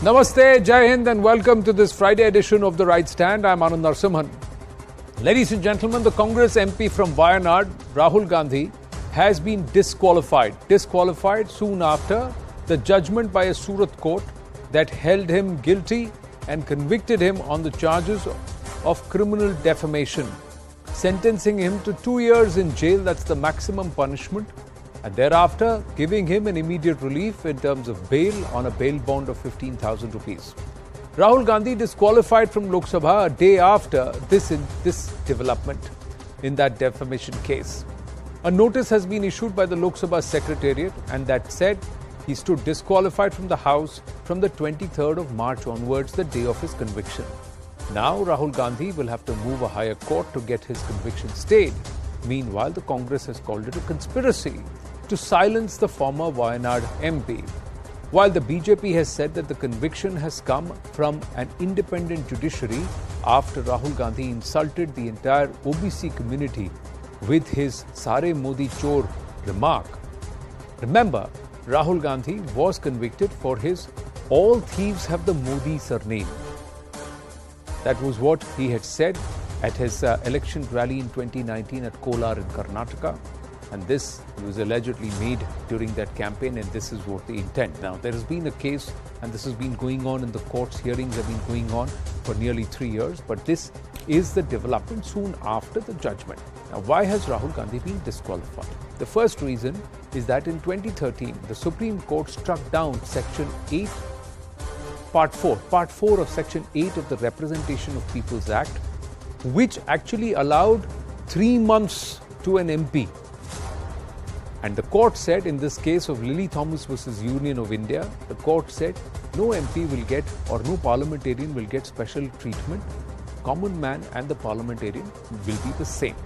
Namaste, Jai Hind, and welcome to this Friday edition of The Right Stand. I'm Anand Narasimhan. Ladies and gentlemen, the Congress MP from Wayanad, Rahul Gandhi, has been disqualified. Disqualified soon after the judgment by a Surat court that held him guilty and convicted him on the charges of criminal defamation, sentencing him to two years in jail. That's the maximum punishment and thereafter giving him an immediate relief in terms of bail on a bail bond of 15,000 rupees. Rahul Gandhi disqualified from Lok Sabha a day after this, in, this development in that defamation case. A notice has been issued by the Lok Sabha Secretariat and that said he stood disqualified from the House from the 23rd of March onwards, the day of his conviction. Now Rahul Gandhi will have to move a higher court to get his conviction stayed. Meanwhile, the Congress has called it a conspiracy to silence the former Wayanad MP. While the BJP has said that the conviction has come from an independent judiciary after Rahul Gandhi insulted the entire OBC community with his Sare Modi Chor remark. Remember, Rahul Gandhi was convicted for his All Thieves Have the Modi surname. That was what he had said at his uh, election rally in 2019 at Kolar in Karnataka and this was allegedly made during that campaign and this is what the intent. Now there has been a case and this has been going on in the courts hearings have been going on for nearly 3 years but this is the development soon after the judgment. Now why has rahul gandhi been disqualified? The first reason is that in 2013 the supreme court struck down section 8 part 4 part 4 of section 8 of the representation of people's act which actually allowed 3 months to an mp and the court said in this case of Lily Thomas versus Union of India, the court said no MP will get or no parliamentarian will get special treatment. Common man and the parliamentarian will be the same.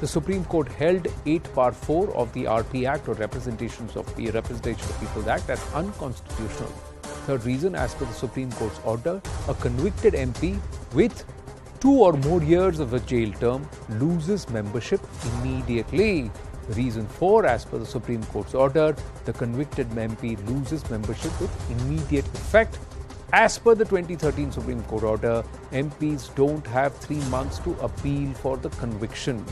The Supreme Court held 8 par 4 of the RP Act or Representations of the Representation of People Act as unconstitutional. Third reason, as per the Supreme Court's order, a convicted MP with two or more years of a jail term loses membership immediately. Reason 4 As per the Supreme Court's order, the convicted MP loses membership with immediate effect. As per the 2013 Supreme Court order, MPs don't have three months to appeal for the conviction.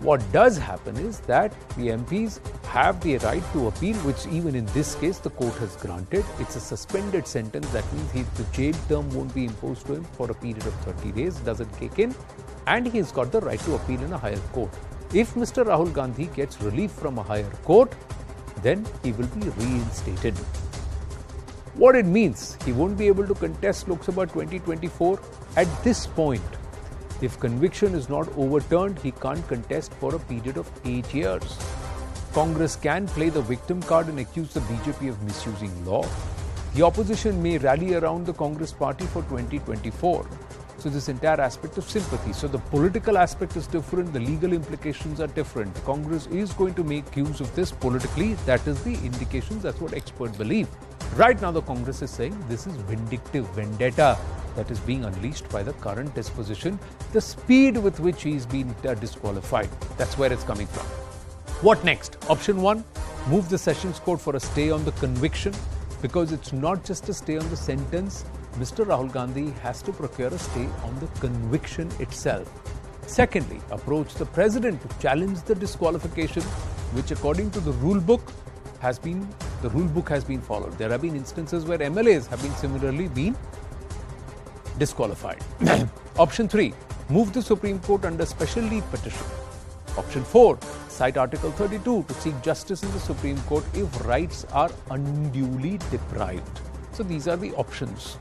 What does happen is that the MPs have the right to appeal, which even in this case the court has granted. It's a suspended sentence. That means he, the jail term won't be imposed to him for a period of 30 days, doesn't kick in, and he's got the right to appeal in a higher court. If Mr. Rahul Gandhi gets relief from a higher court, then he will be reinstated. What it means, he won't be able to contest Lok Sabha 2024 at this point. If conviction is not overturned, he can't contest for a period of eight years. Congress can play the victim card and accuse the BJP of misusing law. The opposition may rally around the Congress party for 2024. So this entire aspect of sympathy. So the political aspect is different, the legal implications are different. Congress is going to make use of this politically. That is the indications, that's what experts believe. Right now, the Congress is saying this is vindictive vendetta that is being unleashed by the current disposition, the speed with which he's been uh, disqualified. That's where it's coming from. What next? Option one move the Sessions Court for a stay on the conviction because it's not just a stay on the sentence, Mr. Rahul Gandhi has to procure a stay on the conviction itself. Secondly, approach the president to challenge the disqualification, which according to the rule book has been the rule book has been followed. There have been instances where MLAs have been similarly been disqualified. Option 3. Move the Supreme Court under special leave petition. Option 4. Cite Article 32 to seek justice in the Supreme Court if rights are unduly deprived. So these are the options.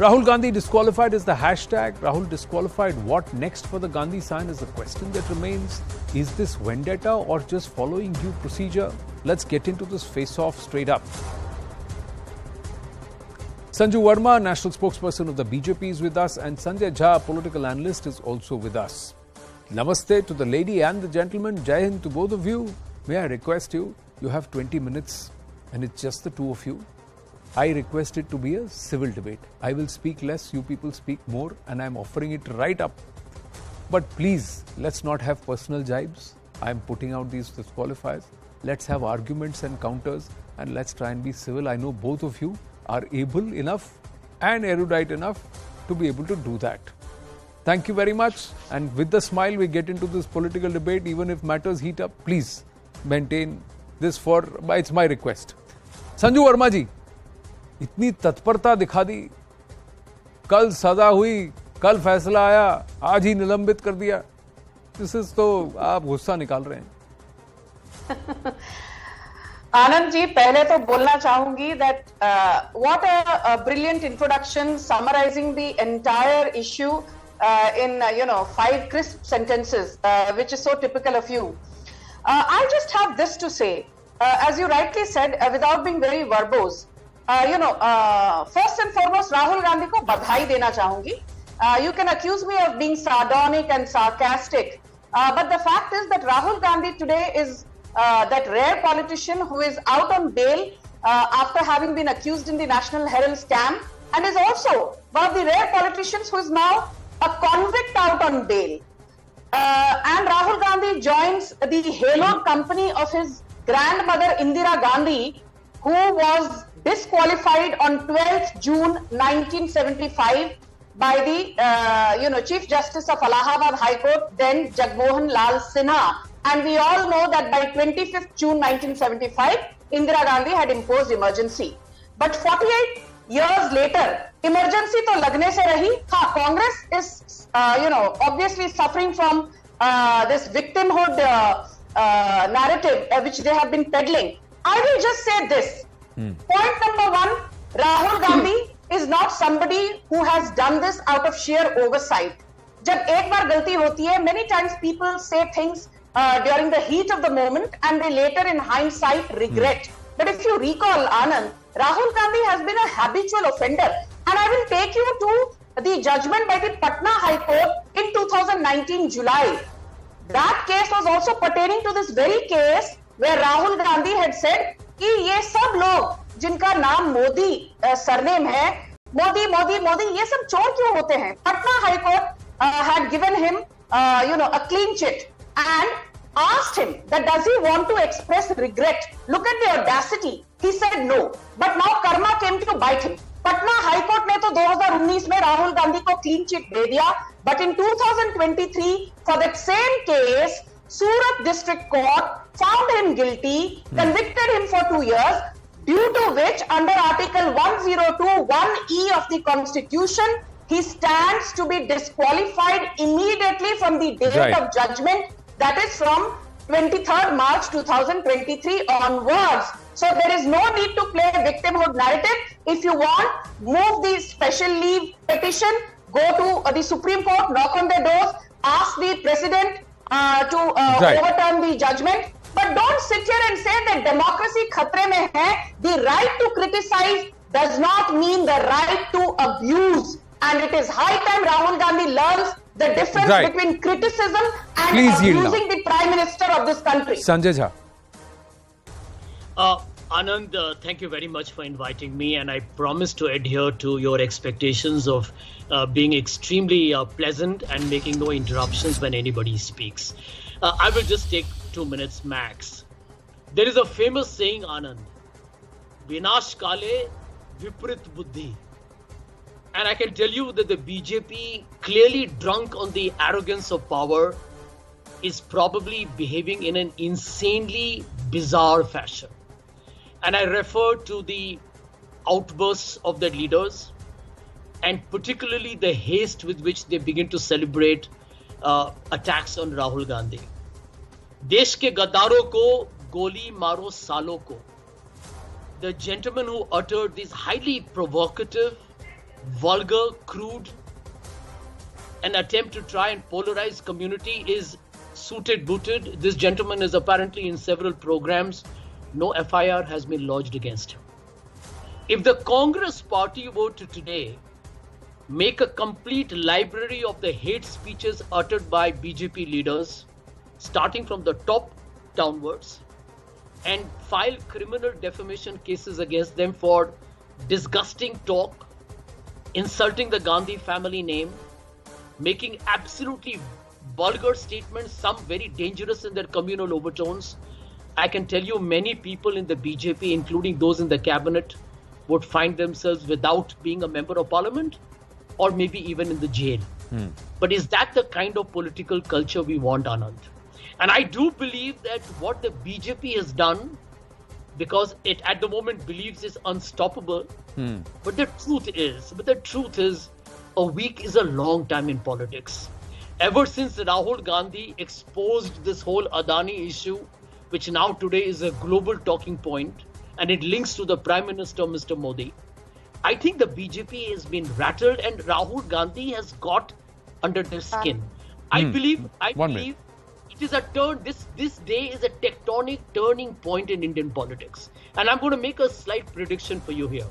Rahul Gandhi disqualified is the hashtag. Rahul disqualified. What next for the Gandhi scion is the question that remains. Is this vendetta or just following due procedure? Let's get into this face off straight up. Sanju Verma, national spokesperson of the BJP, is with us, and Sanjay Jha, political analyst, is also with us. Namaste to the lady and the gentleman. Jai Hind to both of you. May I request you? You have 20 minutes, and it's just the two of you. I request it to be a civil debate. I will speak less, you people speak more, and I'm offering it right up. But please, let's not have personal jibes. I'm putting out these disqualifiers. Let's have arguments and counters, and let's try and be civil. I know both of you are able enough and erudite enough to be able to do that. Thank you very much. And with the smile, we get into this political debate. Even if matters heat up, please maintain this for it's my request. Sanju Verma ji. इतनी तत्परता दिखा दी। कल सजा हुई कल फैसला आया आज ही निलंबित कर दिया। दिस इज़ तो आप गुस्सा निकाल रहे हैं। आनंद जी पहले तो बोलना चाहूँगी that what a brilliant introduction summarising the entire issue in you know five crisp sentences which is so typical of you I just have this to say rightly said uh, without being very verbose uh, you know uh, first and foremost rahul gandhi ko badhai dena chahungi you can accuse me of being sardonic and sarcastic but the fact is that rahul gandhi today is uh, that rare politician who is out on bail uh, after having been accused in the National Herald scam and is also one of the rare politicians who is now a convict out on bail. Uh, and Rahul Gandhi joins the halo company of his grandmother Indira Gandhi, who was disqualified on 12th June 1975 by the uh, you know Chief Justice of Allahabad High Court, then Jagmohan Lal Sinha, and we all know that by 25th June 1975, Indira Gandhi had imposed emergency. But 48 years later, emergency to lagne se rahi. Ha, Congress is, uh, you know, obviously suffering from uh, this victimhood uh, uh narrative uh, which they have been peddling. I will just say this. Hmm. Point number one, Rahul Gandhi is not somebody who has done this out of sheer oversight. जब एक बार गलती होती है many times people say things uh, during the heat of the moment and they later in hindsight regret. Mm. But if you recall, Anand, Rahul Gandhi has been a habitual offender. And I will take you to the judgment by the Patna High Court in 2019 July. That case was also pertaining to this very case where Rahul Gandhi had said कि ये सब लोग जिनका नाम Modi surname है, मोदी मोदी मोदी, ये सब चोर क्यों होते हैं Patna high court had given him you know a clean chit and asked him that does he want to express regret? Look at the audacity. He said no. But now karma came to bite him. Patna high court ने तो 2019 में राहुल गांधी को clean chit दे दिया but in 2023 for that same case Surat District Court found him guilty, hmm. convicted him for two years, due to which, under Article 102.1e of the Constitution, he stands to be disqualified immediately from the date right. of judgment, that is from 23rd March 2023 onwards. So there is no need to play a victimhood narrative. If you want, move the special leave petition, go to the Supreme Court, knock on their doors, ask the president uh, to uh, right. overturn the judgment. But don't sit here and say that democracy khatre mein hai. The right to criticize does not mean the right to abuse. And it is high time Rahul Gandhi learns the difference right. between criticism and Please abusing the prime minister of this country. Sanjay Jha. Uh, Anand, uh, thank you very much for inviting me, and I promise to adhere to your expectations of uh, being extremely uh, pleasant and making no interruptions when anybody speaks. Uh, I will just take two minutes max. There is a famous saying, Anand, Vinash Kale Viprit Buddhi. And I can tell you that the BJP, clearly drunk on the arrogance of power, is probably behaving in an insanely bizarre fashion. And I refer to the outbursts of their leaders and particularly the haste with which they begin to celebrate uh, attacks on Rahul Gandhi. देश के गद्दारों को गोली मारो सालों को the gentleman who uttered these highly provocative vulgar, crude, an attempt to try and polarize community is suited booted. This gentleman is apparently in several programs. no FIR has been lodged against him. If the Congress party were to today make a complete library of the hate speeches uttered by BJP leaders, starting from the top downwards, and file criminal defamation cases against them for disgusting talk, insulting the Gandhi family name, making absolutely vulgar statements, some very dangerous in their communal overtones. I can tell you many people in the BJP, including those in the cabinet, would find themselves without being a member of parliament or maybe even in the jail. Hmm. But is that the kind of political culture we want, Anand? And I do believe that what the BJP has done, because it at the moment believes is unstoppable, hmm. but the truth is, but the truth is, a week is a long time in politics. Ever since Rahul Gandhi exposed this whole Adani issue, which now today is a global talking point, and it links to the Prime Minister, Mr. Modi, I think the BJP has been rattled and Rahul Gandhi has got under their uh, skin. I hmm. believe, I One believe it is a turn. This this day is a tectonic turning point in Indian politics, and I'm going to make a slight prediction for you here.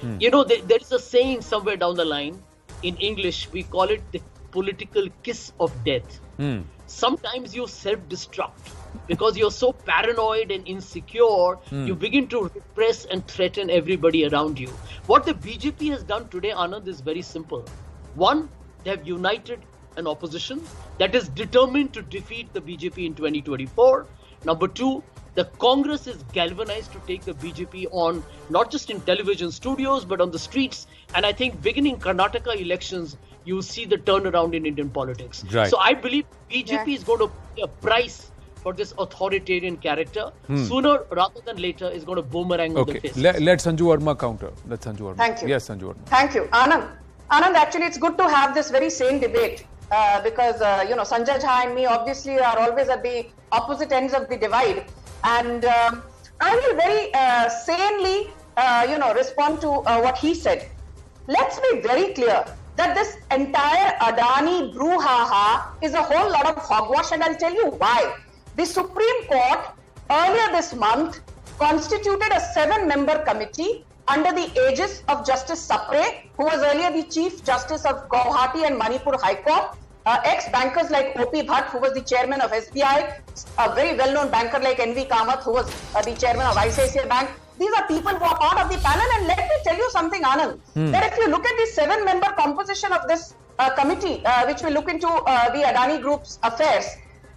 Hmm. You know, there, there is a saying somewhere down the line in English. We call it the political kiss of death. Hmm. Sometimes you self-destruct because you're so paranoid and insecure. Hmm. You begin to repress and threaten everybody around you. What the BJP has done today, Anand, is very simple. One, they have united an opposition that is determined to defeat the BJP in 2024. Number two, the Congress is galvanized to take the BJP on not just in television studios but on the streets. And I think beginning Karnataka elections, you see the turnaround in Indian politics. Right. So I believe BJP Yeah. is going to pay a price for this authoritarian character. Sooner rather than later, is going to boomerang on the face. let, let Sanju Verma counter. Let Sanju Verma. Thank you. Yes, Sanju Verma. Thank you, Anand. Anand, actually, it's good to have this very sane debate uh, because uh, you know Sanjay Jha and me obviously are always at the opposite ends of the divide, and um, I will very uh, sanely, uh, you know, respond to uh, what he said. Let's be very clear that this entire Adani brouhaha is a whole lot of hogwash, and I'll tell you why. The Supreme Court earlier this month constituted a seven member committee under the aegis of Justice Sapre, who was earlier the Chief Justice of Guwahati and Manipur High Court. Uh, ex bankers like O.P. Bhatt, who was the chairman of SBI, a very well known banker like N.V. Kamath, who was uh, the chairman of ICICI Bank. These are people who are part of the panel. And let me tell you something, Anand, that if you look at the seven member composition of this uh, committee, uh, which will look into uh, the Adani Group's affairs,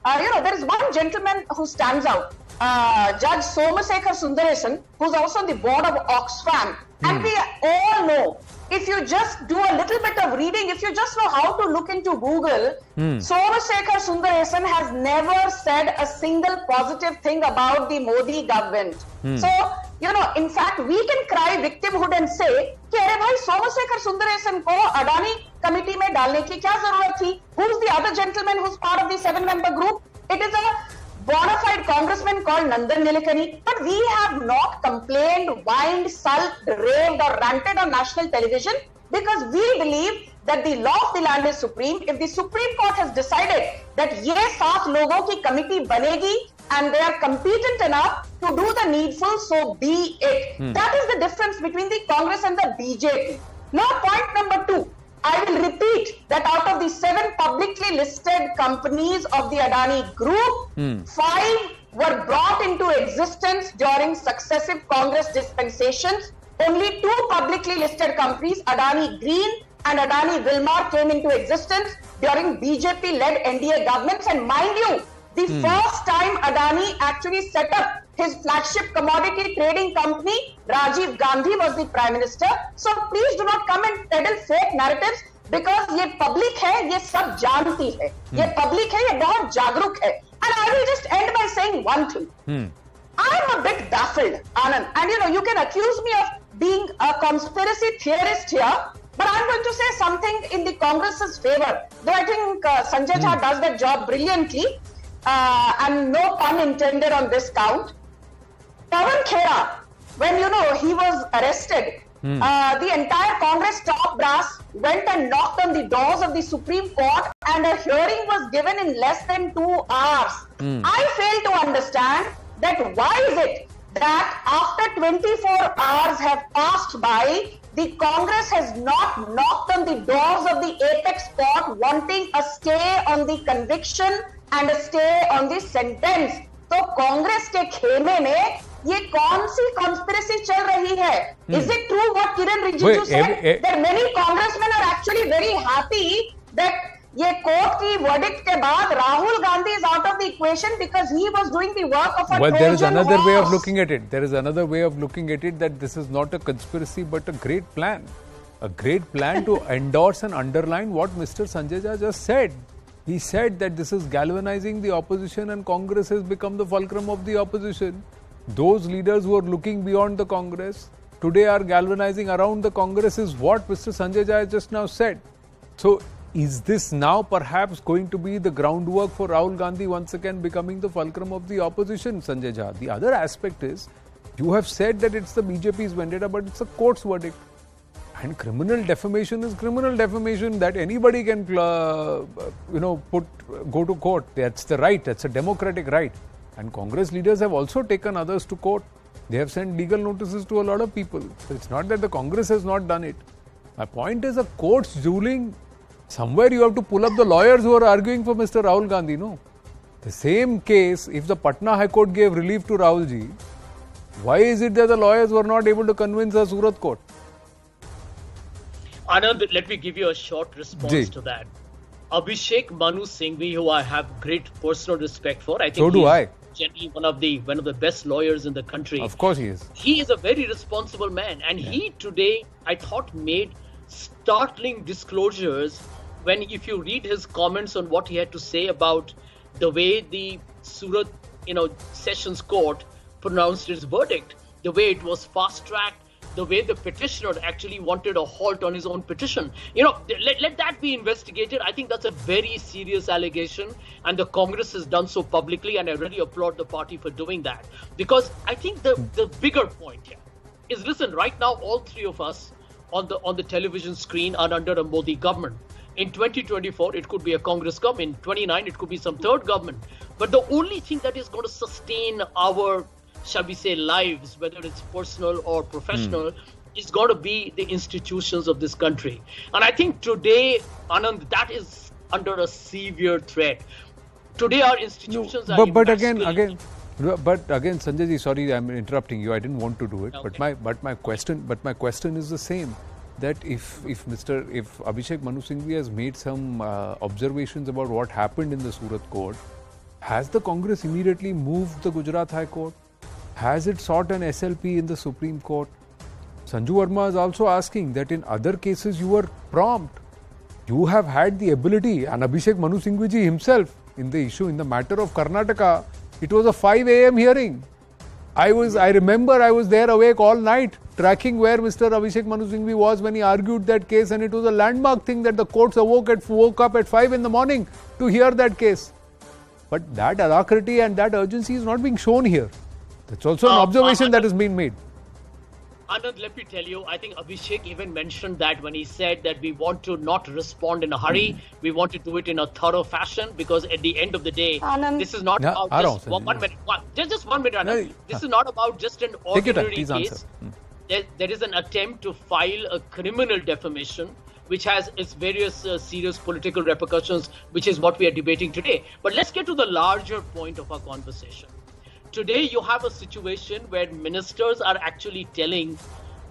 uh, you know, there is one gentleman who stands out, uh, Judge Somasekhar Sundaresan, who's also on the board of Oxfam. And we all know, if you just do a little bit of reading, if you just know how to look into Google, Somasekhar Sundaresan has never said a single positive thing about the Modi government. So, know, in fact, we can cry victimhood and say, कि अरे भाई सोमशेखर सुंदरेशन को Adani committee में डालने की क्या ज़रूरत थी who's the other gentleman who's part of the seven member group it is a bona fide congressman called nandan nilekani but we have not complained whined sulked raved or ranted on national television because we believe that the law of the land is supreme if the supreme court has decided that ये सात लोगों की committee बनेगी and they are competent enough to do the needful so be it. Hmm. That is the difference between the congress and the bjp now point number 2 I will repeat that out of the seven publicly listed companies of the Adani Group, hmm. five were brought into existence during successive Congress dispensations. Only two publicly listed companies, Adani Green and Adani Wilmar, came into existence during BJP led NDA governments. And mind you, the first time Adani actually set up his flagship commodity trading company, Rajiv Gandhi was the prime minister. So please do not come and peddle fake narratives because ये public है, ये सब जानती है. ये public है, ये बहुत जागरूक है. And I will just end by saying one thing. I'm a bit baffled, Anand. And you know, you can accuse me of being a conspiracy theorist here, but I'm going to say something in the Congress's favor. Though I think uh, Sanjay Jha does that job brilliantly, uh, and no pun intended on this count. Pavan Khera, when you know he was arrested, uh, the entire Congress top brass went and knocked on the doors of the Supreme Court, and a hearing was given in less than two hours. I fail to understand that why is it that after 24 hours have passed by, the Congress has not knocked on the doors of the apex court wanting a stay on the conviction and a stay on the sentence. तो कांग्रेस के खेमे में ये कौन सी conspiracy चल रही है is it true what Kiran Rijiju Wait, said eh, eh. that many congressmen are actually very happy that ये कोर्ट की वर्डिक्ट के बाद Rahul Gandhi is out of the equation because he was doing the work of a Well, there is Trojan another way of horse. looking at it. There is another way of looking at it that this is not a conspiracy but a great plan. A great plan to endorse and underline what Mr. Sanjay Jha just said. he said that this is galvanizing the opposition and Congress has become the fulcrum of the opposition. Those leaders who are looking beyond the Congress today are galvanizing around the Congress is what Mr. Sanjay Jha has just now said. So, is this now perhaps going to be the groundwork for Rahul Gandhi once again becoming the fulcrum of the opposition, Sanjay Jha? The other aspect is you have said that it's the BJP's vendetta, but it's a court's verdict. And criminal defamation is criminal defamation that anybody can, uh, you know, put go to court. That's the right. That's a democratic right. And Congress leaders have also taken others to court. They have sent legal notices to a lot of people. So it's not that the Congress has not done it. My point is, a court's ruling. Somewhere you have to pull up the lawyers who are arguing for Mr. Rahul Gandhi. No, the same case. If the Patna High Court gave relief to Rahul ji, why is it that the lawyers were not able to convince the Surat court? Anand, let me give you a short response Ji. to that. Abhishek Manu Singhvi, who I have great personal respect for, I think So do he's I. generally one of the one of the best lawyers in the country. Of course he is. he is a very responsible man and he today i thought made startling disclosures when if you read his comments on what he had to say about the way the surat you know sessions court pronounced its verdict the way it was fast tracked the way the petitioner actually wanted a halt on his own petition. You know, let, let that be investigated. I think that's a very serious allegation, and the Congress has done so publicly, and I really applaud the party for doing that. Because I think the, the bigger point here is listen, right now, all three of us on the on the television screen are under a Modi government. In 2024, it could be a Congress government. In 29, it could be some third government. But the only thing that is going to sustain our shall we say, lives, whether it's personal or professional, is going to be the institutions of this country. And I think today, Anand, that is under a severe threat. Today, our institutions are. but, but again, again, but again, Sanjay ji, sorry, I'm interrupting you. I didn't want to do it, but my but my question, but my question is the same. That if if Mr. if Abhishek Manu Singhvi has made some uh, observations about what happened in the Surat court, has the Congress immediately moved the Gujarat High Court? Has it sought an SLP in the Supreme Court? Sanju Verma is also asking that in other cases you were prompt. You have had the ability, and Abhishek Manu Singhviji himself in the issue, in the matter of Karnataka, it was a 5 a.m. hearing. I was, I remember I was there awake all night tracking where Mr. Abhishek Manu Singhvi was when he argued that case, and it was a landmark thing that the courts awoke at, woke up at 5 in the morning to hear that case. But that alacrity and that urgency is not being shown here. That's also an Uh, observation uh, that has been made. Anand, let me tell you, I think Abhishek even mentioned that when he said that we want to not respond in a hurry, we want to do it in a thorough fashion because at the end of the day, Anand. this is not Yeah, about just one, one minute. One, just, just one minute, Anand. Yeah, This yeah. is not about just an Take your time, ordinary please answer. case. Hmm. There, there is an attempt to file a criminal defamation which has its various uh, serious political repercussions, which is what we are debating today. But let's get to the larger point of our conversation. Today, you have a situation where ministers are actually telling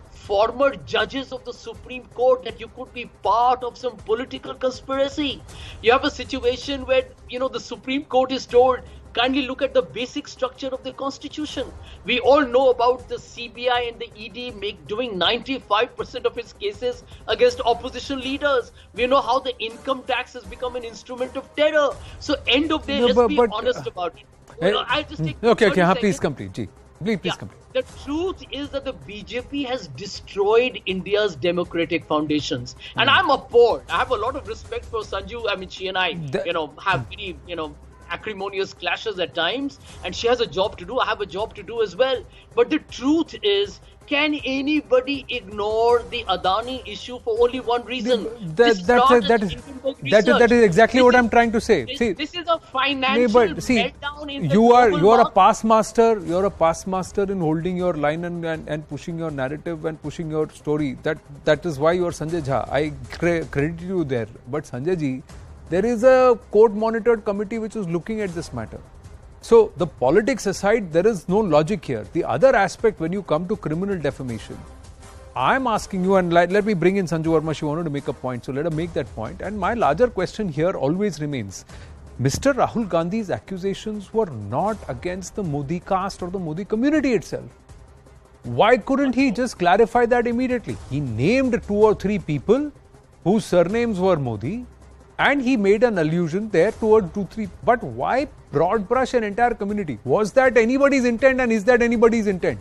former judges of the Supreme Court that you could be part of some political conspiracy. You have a situation where, you know, the Supreme Court is told, kindly look at the basic structure of the Constitution. We all know about the CBI and the ED make doing 95% of its cases against opposition leaders. We know how the income tax has become an instrument of terror. So, end of day, No, let's but- be but, honest uh, about it. Eh, No, I'll just take hmm. okay, okay, huh, please complete. Ji. Please, please Yeah. complete. The truth is that the BJP has destroyed India's democratic foundations. And hmm. I'm appalled. I have a lot of respect for Sanju. I mean, she and I, The- you know, have hmm. very, you know, acrimonious clashes at times. And she has a job to do. I have a job to do as well. But the truth is, can anybody ignore the Adani issue for only one reason? That, This that, that, an that, is, that, is, that research. exactly This what is- I'm trying to say. This, See, this is a financial see, meltdown in the you are you are a past master. You're a past master in holding your line and, and, and pushing your narrative and pushing your story. That that is why you are Sanjay Jha. I cre- credit you there. But Sanjay ji, there is a court monitored committee which is looking at this matter. So the politics aside, there is no logic here. The other aspect, when you come to criminal defamation, I'm asking you, and let, let me bring in Sanju Verma. She wanted to make a point, so let her make that point. And my larger question here always remains Mr. Rahul Gandhi's accusations were not against the Modi caste or the Modi community itself. Why couldn't he just clarify that immediately? He named two or three people whose surnames were Modi and he made an allusion there toward two, three. But why broad brush an entire community? Was that anybody's intent and is that anybody's intent?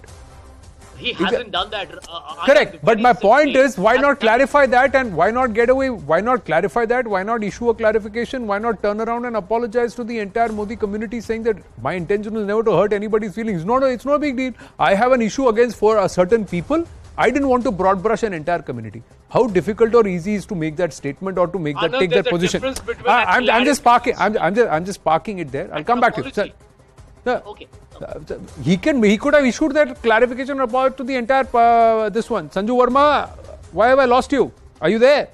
He hasn't done that. Uh, Correct. But my point is, why not clarify that and why not get away? Why not clarify that? Why not issue a clarification? Why not turn around and apologize to the entire Modi community saying that my intention was never to hurt anybody's feelings? No, no, it's not a big deal. I have an issue against for a certain people. I didn't want to broad brush an entire community. How difficult or easy is to make that statement or to make that take that position? I, I'm, I'm just parking. I'm, I'm just I'm just parking it there. I'll come back to you. Sir, apology. Okay. uh, he can he could have issued that clarification about to the entire uh, this one sanju verma why have i lost you are you there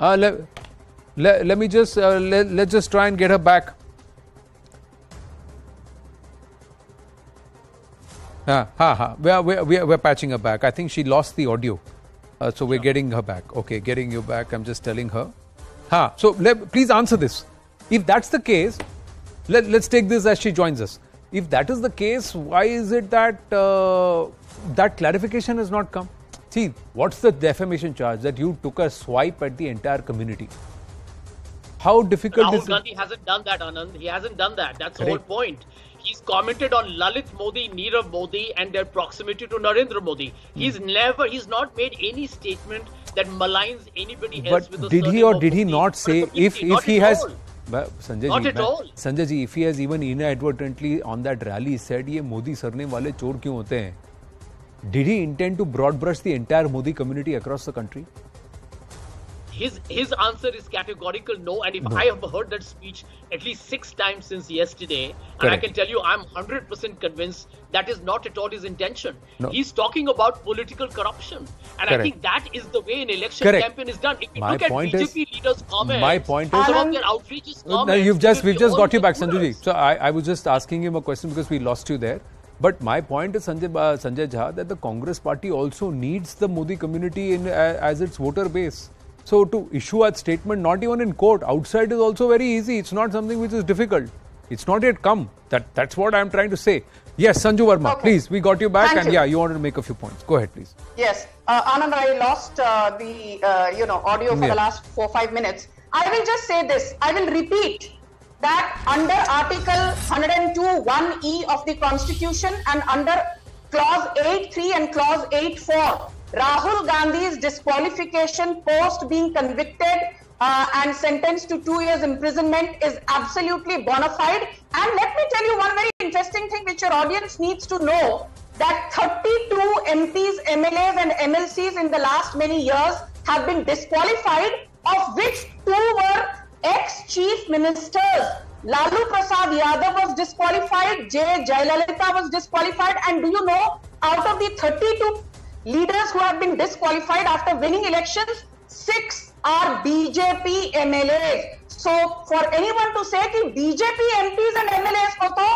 uh, let, let, let me just uh, let, let's just try and get her back Ha, ha, ha. We are, we are, we are, we're patching her back. I think she lost the audio. Uh, so we're getting her back. Okay, getting you back. I'm just telling her. Ha. So let, please answer this. If that's the case, let, let's take this as she joins us. If that is the case, why is it that uh, that clarification has not come? See, what's the defamation charge that you took a swipe at the entire community? How difficult Rahul is Gandhi it? hasn't done that, Anand. He hasn't done that. That's the whole point. He's commented on Lalit Modi, Nirav Modi, and their proximity to Narendra Modi. Hmm. He's never, he's not made any statement that maligns anybody else with But the did he surname or of did he Modi not or the say if community. if Not he at has all. But Sanjay Not ji, at मैं- all. Sanjay ji, if he has even inadvertently on that rally said ये Modi surname वाले चोर क्यों होते हैं? Did he intend to broad brush the entire Modi community across the country? his his answer is categorical no. And if I have heard that speech at least six times since yesterday, and I can tell you I'm 100% convinced that is not at all his intention. No. He's talking about political corruption. And I think that is the way an election Correct. campaign is done. If you My look at point BJP is- leaders' comments, my point is- some of their outrageous No, you've just we've just got you back, Sanjay. So I, I was just asking him a question because we lost you there. But my point is, Sanjay, uh, Sanjay Jha, that the Congress party also needs the Modi community in, uh, as its voter base. So to issue a statement, not even in court, outside is also very easy. It's not something which is difficult. It's not yet come. That that's what I'm trying to say. Yes, Sanju Verma, Okay. please, we got you back, Thank and you. yeah, you wanted to make a few points. Go ahead, please. Yes, uh, Anand, I lost uh, the uh, you know audio for Yeah. the last four five minutes. I will just say this. I will repeat that under Article 102 1e of the Constitution and under Clause 8.3 and Clause 8.4, Rahul Gandhi's disqualification post being convicted uh, and sentenced to two years imprisonment is absolutely bona fide. And let me tell you one very interesting thing which your audience needs to know that 32 MPs, MLAs, and MLCs in the last many years have been disqualified, of which two were ex chief ministers. Lalu Prasad Yadav was disqualified, J. Jayalalitha was disqualified, and do you know, out of the 32 leaders who have been disqualified after winning elections, six are BJP MLAs. So, for anyone to say कि BJP MPs and MLAs को तो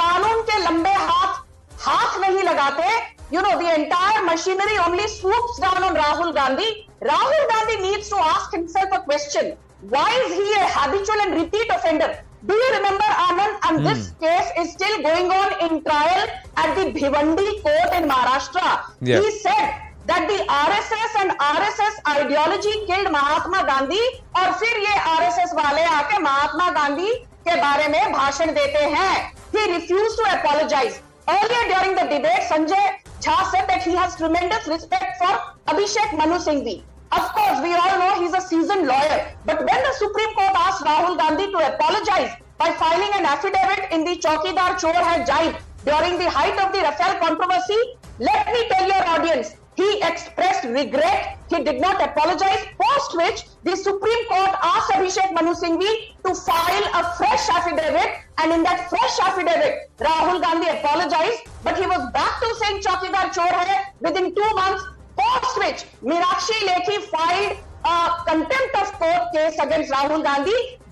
कानून के लंबे हाथ हाथ नहीं लगाते you know the entire machinery only swoops down on rahul gandhi rahul gandhi needs to ask himself a question why is he a habitual and repeat offender do you remember anand and mm. this case is still going on in trial at the bhivandi court in maharashtra Yeah. he said that the RSS and RSS ideology killed Mahatma Gandhi और फिर ये RSS वाले आके महात्मा गांधी के बारे में भाषण देते हैं he refused to apologize earlier during the debate Sanjay Jha said that he has tremendous respect for Abhishek Manu Singhvi of course we all know he's a seasoned lawyer but when the Supreme Court asked Rahul Gandhi to apologize by filing an affidavit in the Chowkidar Chor Jibe during the height of the Rafale controversy let me tell your audience he expressed regret. He did not apologize. Post which the Supreme Court asked Abhishek Manu Singhvi to file a fresh affidavit, and in that fresh affidavit, Rahul Gandhi apologized, but he was back to saying Chowkidar Chor hai within two months. post which Meenakshi Lekhi filed a contempt of court case against Rahul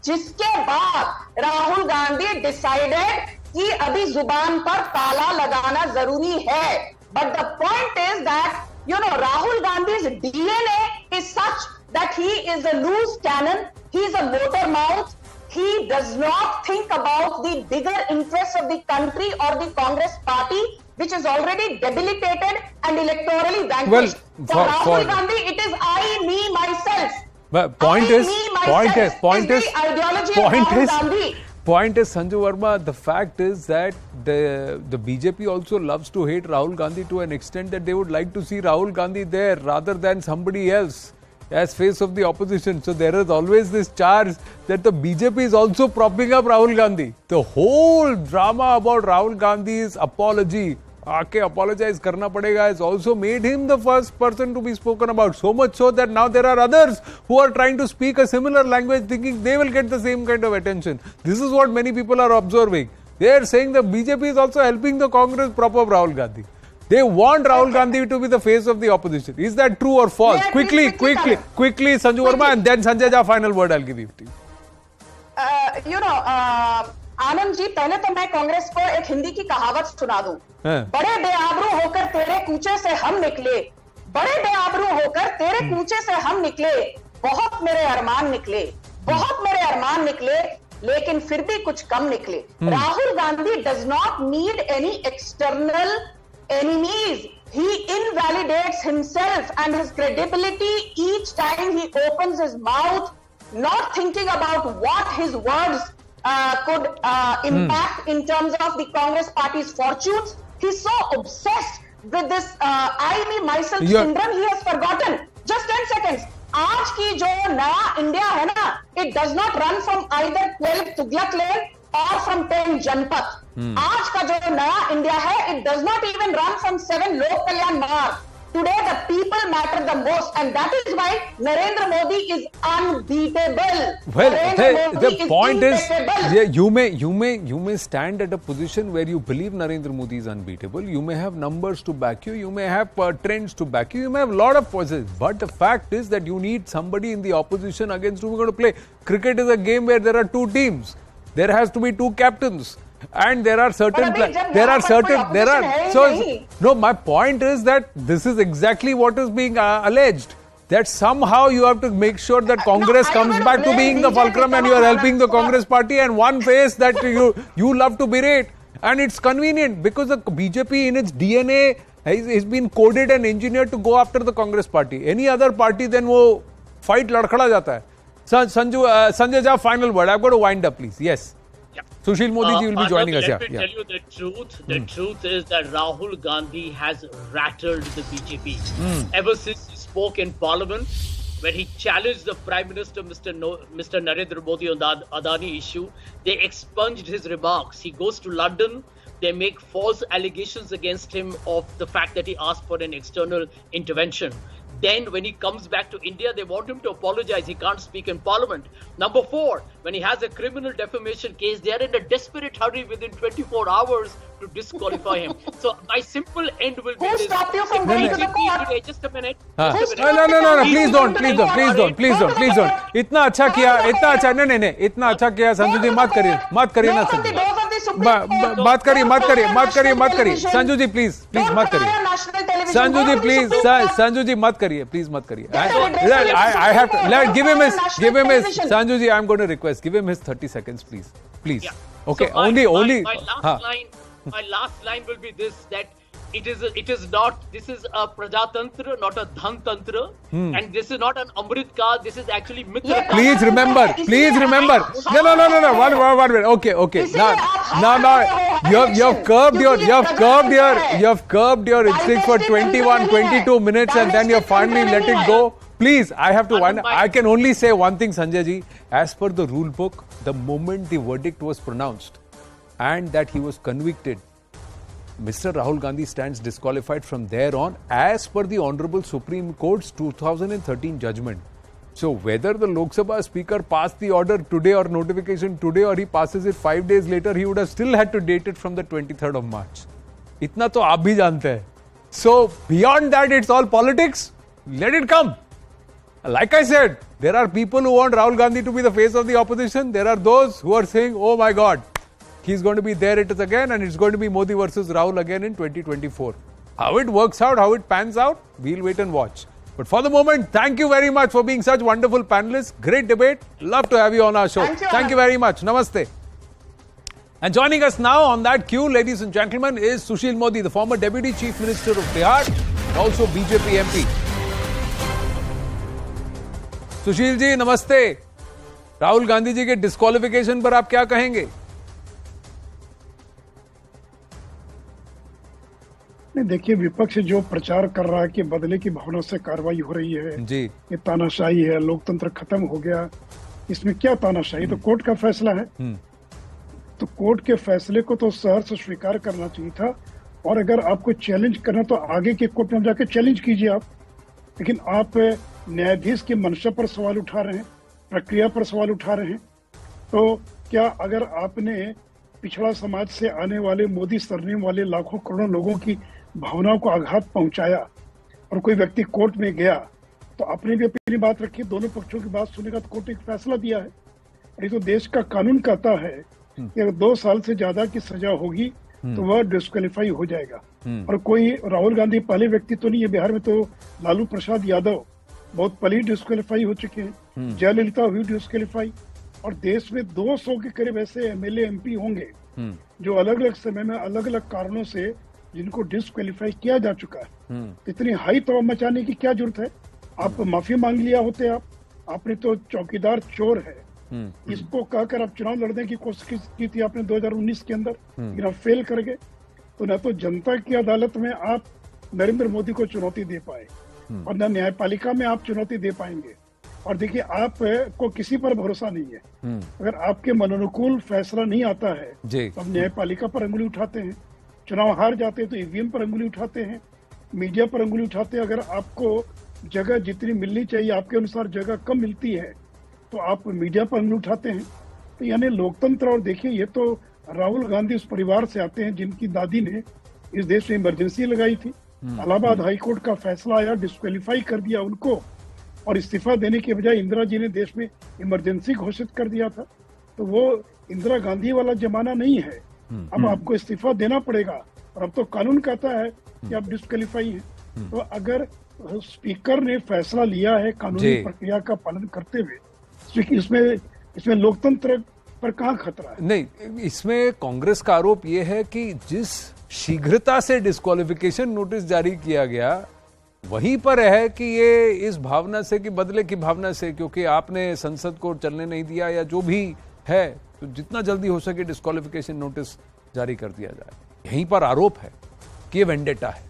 जिसके बाद Rahul Gandhi decided कि अभी ज़ुबान पर ताला लगाना ज़रूरी है। But the point is that you know Rahul Gandhi DNA is such that he is a loose cannon he is a motor mouth he does not think about the bigger interest of the country और the Congress party which is already debilitated and electorally vanquished. Well, for, for- Rahul for- Gandhi, it is I, me, myself. But point I, is, me, point is, point is is, the ideology of point Rahul is, Gandhi. point is, Sanju Verma. The fact is that the the BJP also loves to hate Rahul Gandhi to an extent that they would like to see Rahul Gandhi there rather than somebody else as face of the opposition. So there is always this charge that the BJP is also propping up Rahul Gandhi. The whole drama about Rahul Gandhi's apology आके apologize करना पड़ेगा has also made him the first person to be spoken about. So much so that now there are others who are trying to speak a similar language thinking they will get the same kind of attention. This is what many people are observing. They are saying the BJP is also helping the Congress prop up Rahul Gandhi. They want Rahul Gandhi to be the face of the opposition. Is that true or false? Yeah, quickly, quickly, quickly, Sanju Verma, and then Sanjay Jha, final word I'll give you. You know Anand ji पहले तो मैं कांग्रेस को एक हिंदी की कहावत सुना दूँ। हाँ। बड़े बेआबरू होकर तेरे कूचे से हम निकले। बड़े बेआबरू होकर तेरे कूचे से हम निकले। बहुत मेरे अरमान निकले। बहुत मेरे अरमान निकले लेकिन फिर भी कुछ कम निकले। Rahul Gandhi does not need any external enemies. He invalidates himself and his credibility each time he opens his mouth, not thinking about what his words uh, could uh, impact in terms of the Congress party's fortunes. He's so obsessed with this uh, I, me, myself Yeah. syndrome, he has forgotten. Just 10 seconds. आज की जो नया India है ना it does not run from either 12 Tughlaq लेन और from 10 जनपद आज का जो नया इंडिया है it does not even run from seven Lok Kalyan Marg Today, the people matter the most, and that is why Narendra Modi is unbeatable. Well, the, point is, is yeah, you may you may you may stand at a position where you believe Narendra Modi is unbeatable. You may have numbers to back you. You may have uh, trends to back you. You may have a lot of forces. But the fact is that you need somebody in the opposition against whom you're going to play. Cricket is a game where there are two teams. There has to be two captains and there are certain pla- there are certain there are so no my point is that this is exactly what is being uh, alleged that somehow you have to make sure that Congress no, comes back to being the fulcrum and you are helping the Congress party and one face that you you love to berate and it's convenient because the BJP in its DNA has, has been coded and engineered to go after the Congress party any other party then wo fight ladkhada jata hai Sanju, uh, Sanjay Jha, final word. I've got to wind up, please. Yes. Yeah. Sushil Modi ji Uh, will be joining us let yeah, me tell you the truth. The truth is that Rahul Gandhi has rattled the BJP ever since he spoke in Parliament, when he challenged the Prime Minister, Mr. No, Mr. Narendra Modi, on the Ad- Adani issue. They expunged his remarks. He goes to London. They make false allegations against him of the fact that he asked for an external intervention. Then, when he comes back to India, they want him to apologize. He can't speak in Parliament. Number four, when he has a criminal defamation case, they are in a desperate hurry within 24 hours to disqualify him. So, my simple end will be Who this. stopped you from The going to the BJP court? today- Just a minute. हाँ. just a No, minute. no, no, no, no, He please is don't, going please to don't, please court. don't, please don't, please don't. इतना अच्छा किया, इतना अच्छा नहीं नहीं नहीं इतना अच्छा किया संजू जी मत करिए मत करिए ना संजू बात करिए मत करिए मत करिए मत करिए संजू जी प्लीज़ प्लीज़ मत करिए संजू जी प्लीज़ संजू जी मत करिए प्लीज़ मत करिए I have Sanju ji I am going to request give him his 30 seconds please please okay only only हाँ my last line will be this that it is it is not this is a prajatantra, not a dhantantra, hmm. and this is not an amrit kal. This is actually mitra. Yeah, please remember please remember. No no no no no one one one minute. Okay okay. Now now now you have you have curbed your you have curbed your you have curbed your instincts for 21 22 minutes and then you finally let it go. please i have to one i can only say one thing sanjay ji. As per the rule book the moment the verdict was pronounced and that he was convicted Mr. Rahul Gandhi stands disqualified from there on as per the Honorable Supreme Court's 2013 judgment. So, whether the Lok Sabha Speaker passed the order today or notification today or he passes it five days later, he would have still had to date it from the 23rd of March. इतना तो आप भी जानते हैं. So, beyond that, it's all politics. Let it come. Like I said, there are people who want Rahul Gandhi to be the face of the opposition. There are those who are saying, oh my God, he's going to be there it is again and it's going to be Modi versus Rahul again in 2024. How it works out, how it pans out, we'll wait and watch. But for the moment, thank you very much for being such wonderful panelists. Great debate. Love to have you on our show. Thank you, thank you very much. Namaste. And joining us now on that queue, ladies and gentlemen, is Sushil Modi, the former Deputy Chief Minister of Bihar and also BJP MP. Sushil ji नमस्ते राहुल गांधी जी के disqualification पर आप क्या कहेंगे नहीं देखिए विपक्ष जो प्रचार कर रहा है कि बदले की भावना से कार्रवाई हो रही है जी। ये तानाशाही है लोकतंत्र खत्म हो गया इसमें क्या तानाशाही? तो कोर्ट का फैसला है। तो कोर्ट के फैसले को तो शहर से स्वीकार करना चाहिए था और अगर आपको चैलेंज करना तो आगे के कोर्ट में जाके चैलेंज कीजिए आप। लेकिन आप न्यायाधीश की मंशा पर सवाल उठा रहे हैं प्रक्रिया पर सवाल उठा रहे हैं तो क्या अगर आपने पिछड़ा समाज से आने वाले मोदी सरनेम वाले लाखों करोड़ों लोगों की भावनाओं को आघात पहुँचाया और कोई व्यक्ति कोर्ट में गया तो आपने भी अपनी बात रखी दोनों पक्षों की बात सुनेगा तो कोर्ट एक फैसला दिया है। और ये तो देश का कानून कहता है कि अगर दो साल से ज़्यादा की सजा होगी तो वह डिस्कालीफाई हो जाएगा। और कोई राहुल गांधी पहले व्यक्ति तो नहीं है बिहार में तो लालू प्रसाद यादव बहुत पहले डिस्कालीफाई हो चुके हैं। जयललिता हुई डिस्कालीफाई और देश में 200 के करीब ऐसे एमएलए एमपी होंगे जो अलग अलग समय में अलग अलग कारणों से जिनको डिस्क्वालीफाई किया जा चुका है। तो इतनी हाई तो मचाने की क्या ज़रूरत है? आप माफ़ी मांग लिया होते आप। आपने तो चौकीदार चोर है। इसको कहकर आप चुनाव लड़ने की कोशिश की थी आपने 2019 के अंदर। लेकिन आप फेल कर गए। तो न तो जनता की अदालत में आप नरेंद्र मोदी को चुनौती दे पाए। और न न्यायपालिका में आप चुनौती दे पाएँगे। और देखिए आप को किसी पर भरोसा नहीं है। अगर आपके मनोनुकूल फैसला नहीं आता है तो आप न्यायपालिका पर अंगुली उठाते हैं। चुनाव हार जाते हैं तो ईवीएम पर अंगुली उठाते हैं मीडिया पर अंगुली उठाते हैं। अगर आपको जगह जितनी मिलनी चाहिए आपके अनुसार जगह कम मिलती है तो आप मीडिया पर अंगुली उठाते हैं। तो यानी लोकतंत्र और देखिए ये तो राहुल गांधी उस परिवार से आते हैं जिनकी दादी ने इस देश में इमरजेंसी लगाई थी। इलाहाबाद हाईकोर्ट का फैसला आया डिस्क्वालीफाई कर दिया उनको और इस्तीफा देने के बजाय इंदिरा जी ने देश में इमरजेंसी घोषित कर दिया था। तो वो इंदिरा गांधी वाला जमाना नहीं है। अब आपको इस्तीफा देना पड़ेगा। और अब तो कानून कहता है कि आप डिस्कालीफाई हैं। तो अगर स्पीकर ने फैसला लिया है कानूनी प्रक्रिया का पालन करते हुए इसमें इसमें लोकतंत्र पर कहाँ खतरा है? नहीं इसमें कांग्रेस का आरोप यह है कि जिस शीघ्रता से डिस्कालिफिकेशन नोटिस जारी किया गया वहीं पर है कि ये इस भावना से कि बदले की भावना से क्योंकि आपने संसद को चलने नहीं दिया या जो भी है तो जितना जल्दी हो सके डिस्कालिफिकेशन नोटिस जारी कर दिया जाए। यहीं पर आरोप है कि ये वेंडेटा है।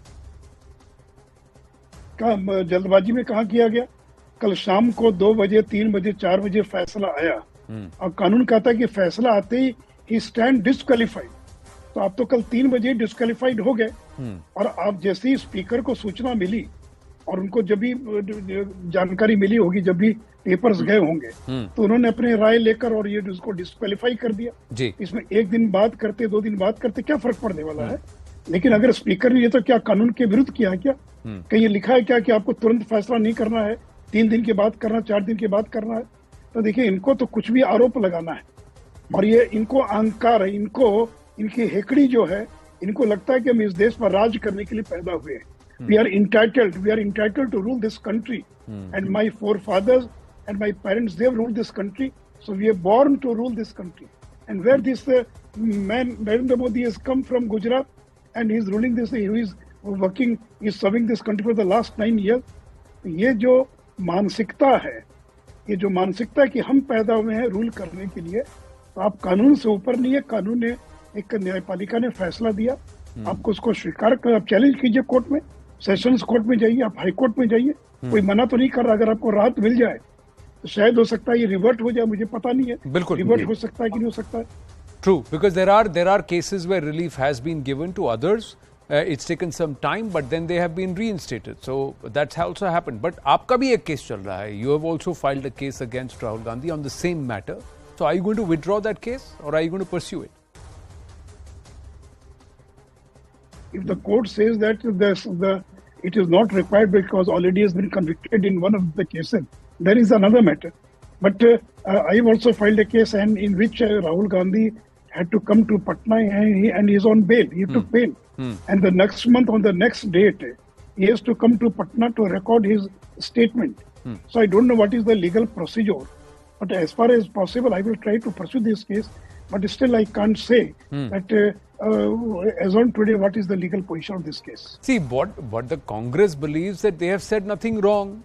जल्दबाजी में कहा किया गया? कल शाम को दो बजे तीन बजे चार बजे फैसला आया। और कानून कहता है कि फैसला आते ही ही स्टैंड डिस्कालीफाइड तो आप तो कल तीन बजे डिस्कालीफाइड हो गए। और आप जैसे ही स्पीकर को सूचना मिली और उनको जब भी जानकारी मिली होगी जब भी पेपर्स गए होंगे तो उन्होंने अपने राय लेकर और ये उसको डिस्कालीफाई कर दिया। जी। इसमें एक दिन बात करते दो दिन बात करते क्या फ़र्क पड़ने वाला है? लेकिन अगर स्पीकर ने ये तो क्या कानून के विरुद्ध किया है क्या? कहीं ये लिखा है क्या कि आपको तुरंत फैसला नहीं करना है? तीन दिन के बाद करना चार दिन के बाद करना है? तो देखिए इनको तो कुछ भी आरोप लगाना है। और ये इनको अहंकार है इनको इनकी हेकड़ी जो है इनको लगता है कि हम इस देश पर राज करने के लिए पैदा हुए हैं। We are entitled we are entitled to rule this country and my four fathers and my parents they've rule this country so we are born to rule this country. And where this uh, man Narendra Modi has come from Gujarat and he's ruling this he is working he is serving this country for the last nine years. ये जो मानसिकता है ये जो मानसिकता है कि हम पैदा हुए हैं रूल करने के लिए तो आप कानून से ऊपर नहीं है। कानून ने एक न्यायपालिका ने फैसला दिया। आपको उसको स्वीकार कर आप चैलेंज कीजिए कोर्ट में। सेशंस कोर्ट में जाइए आप हाई कोर्ट में जाइए कोई मना तो नहीं कर रहा अगर आपको राहत मिल जाए तो शायद हो सकता है ये रिवर्ट हो जाए मुझे पता नहीं है बिल्कुल। रिवर्ट हो सकता है कि नहीं हो सकता है True, because there are there are cases where relief has been given to others. Uh, it's taken some time, but then they have been reinstated. So that's also happened. But आपका भी एक केस चल रहा है. You have also filed a case against Rahul Gandhi on the same matter. So are you going to withdraw that case, or are you going to pursue it? If the court says that this, the it is not required because already has been convicted in one of the cases, That is another matter. But uh, I have also filed a case and in which uh, Rahul Gandhi had to come to Patna and he and he's on bail. He took bail. And the next month, on the next date, he has to come to Patna to record his statement. So I don't know what is the legal procedure. But as far as possible, I will try to pursue this case. But still, I can't say that uh, uh, as on today, what is the legal position of this case. See, what, what the Congress believes that they have said nothing wrong.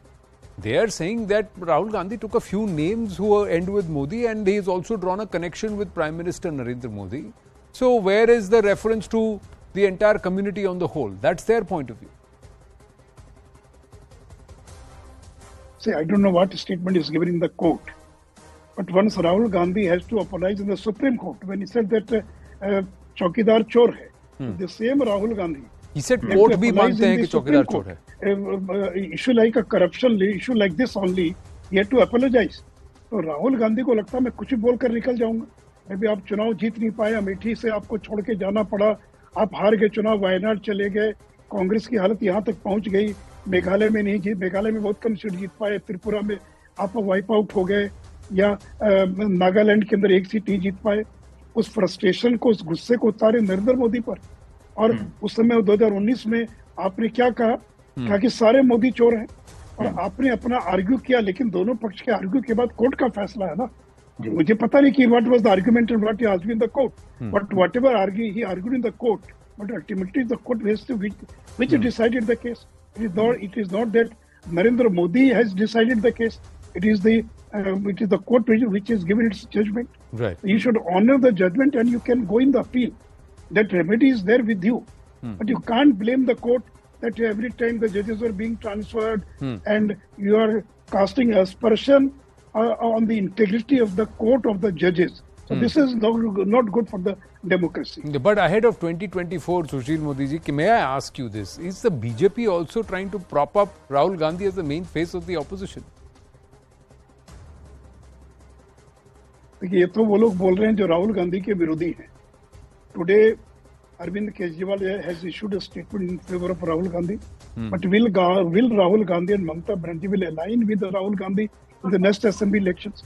They are saying that Rahul Gandhi took a few names who end with Modi and he has also drawn a connection with Prime Minister Narendra Modi. So, where is the reference to the entire community on the whole? That's their point of view. See, I don't know what statement is given in the court, but once Rahul Gandhi has to apologize in the Supreme Court when he said that uh, uh, Chaukidar chor hai. hmm. The same Rahul Gandhi. He said has court to भी apologize मानते in हैं the कि Supreme चौकीदार चोर है Court. Uh, uh, issue like a corruption issue like this only, he had to apologize. तो राहुल गांधी को लगता है मैं कुछ बोलकर निकल जाऊँगा मे भी आप चुनाव जीत नहीं पाए अमेठी से आपको छोड़ के जाना पड़ा आप हार गए चुनाव वायनाड चले गए कांग्रेस की हालत यहाँ तक पहुँच गई मेघालय में नहीं जीत मेघालय में बहुत कम सीट जीत पाए त्रिपुरा में आप वाइप आउट हो गए या नागालैंड के अंदर एक सीट नहीं जीत पाए उस फ्रस्ट्रेशन को उस गुस्से को उतारे नरेंद्र मोदी पर। और उस समय 2019 में आपने क्या कहा? कहा कि सारे मोदी चोर हैं। और आपने अपना आर्ग्यू किया लेकिन दोनों पक्ष के आर्ग्यू के बाद कोर्ट का फैसला है ना? मुझे पता नहीं कि what was the argument and what argue in the court but whatever argue he argued in the court but ultimately the court has to which decided the case. It is not it is not that narendra modi has decided the case. It is the um, is the court which, which has given its judgment Right. you should honor the judgment and you can go in the appeal. That remedy is there with you. But you can't blame the court that every time the judges are being transferred and you are casting aspersion uh, on the integrity of the court of the judges. So this is not, not good for the democracy. But ahead of 2024, Sushil Modi ji, may I ask you this? Is the BJP also trying to prop up Rahul Gandhi as the main face of the opposition? देखिए ये तो वो लोग बोल रहे हैं जो राहुल गांधी के विरोधी हैं। Today Arvind Kejriwal statement in favour of Rahul Gandhi. But will will Rahul Gandhi and Mamata Banerjee will align with Rahul Gandhi in the next assembly elections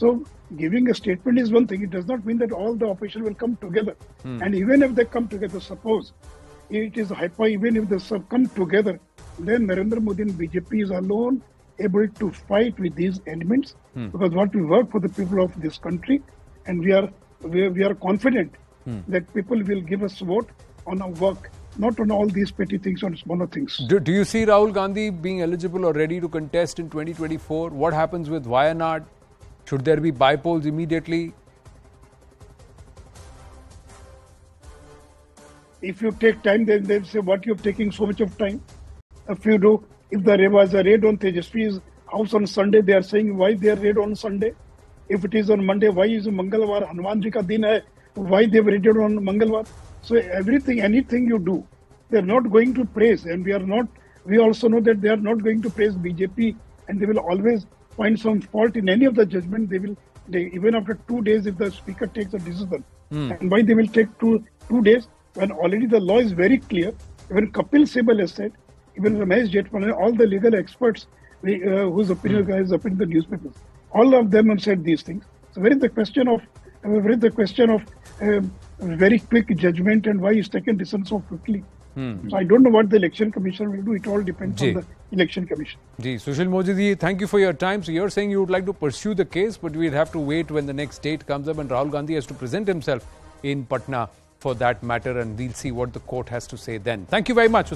so giving a statement is one thing it does not mean that all the opposition will come together and even if they come together suppose it is hyper even if they come together then Narendra Modi and BJP is alone able to fight with these elements hmm. because what we work for the people of this country and we are we are, we are confident hmm. that people will give us vote on our work not on all these petty things on smaller things Do, do you see Rahul Gandhi being eligible or ready to contest in 2024? What happens with Wayanad? Should there be bypolls immediately? if you take time, then they say, what you're taking so much of time? If you do, if there was a raid on Tejashwi's house on Sunday, they are saying why they are raid on Sunday. If it is on Monday, why is Mangalwar? Hanuman ji ka din hai. Why they have raided on Mangalwar? So everything, anything you do, they are not going to praise. And we are not, we also know that they are not going to praise BJP and they will always find some fault in any of the judgment. They will, they, even after two days, if the speaker takes a decision. Hmm. And why they will take two, two days when already the law is very clear. Even Kapil Sibal has said, even Ramesh Jetman, all the legal experts we, uh, whose opinion has appeared in the newspapers, all of them have said these things. So where is the question of uh, where is the question of um, very quick judgment and why is taken decision so quickly? So I don't know what the election commission will do. It all depends Ji. on the election commission. Ji, Sushil Modi ji, thank you for your time. So you're saying you would like to pursue the case, but we'd have to wait when the next date comes up and Rahul Gandhi has to present himself in Patna for that matter and we'll see what the court has to say then. Thank you very much.